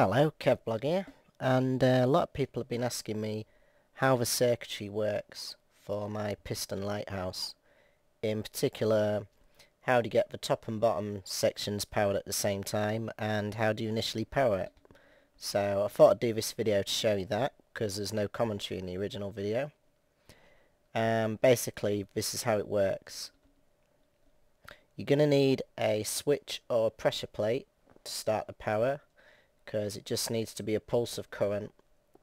Hello, Kevblog here, and uh, a lot of people have been asking me how the circuitry works for my piston lighthouse. In particular, how do you get the top and bottom sections powered at the same time, and how do you initially power it. So I thought I'd do this video to show you that, because there's no commentary in the original video. Um, basically, this is how it works. You're going to need a switch or a pressure plate to start the power because it just needs to be a pulse of current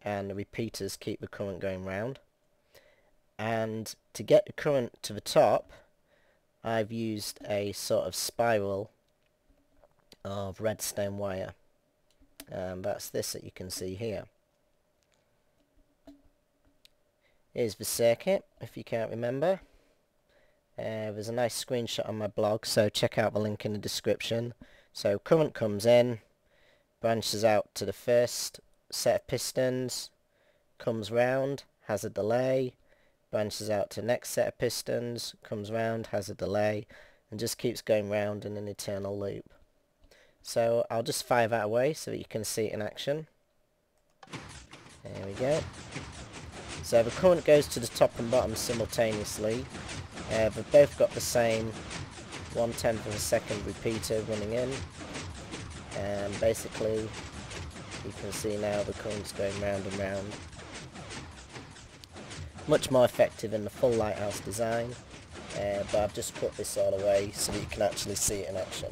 and the repeaters keep the current going round. And to get the current to the top I've used a sort of spiral of redstone wire. And that's this that you can see here. Here's the circuit if you can't remember. Uh, there's a nice screenshot on my blog so check out the link in the description. So current comes in branches out to the first set of pistons, comes round, has a delay, branches out to the next set of pistons, comes round, has a delay, and just keeps going round in an eternal loop. So I'll just fire that away so that you can see it in action. There we go. So the current goes to the top and bottom simultaneously. Uh, they've both got the same one tenth of a second repeater running in and basically you can see now the current's going round and round. Much more effective in the full lighthouse design uh, but I've just put this all away so you can actually see it in action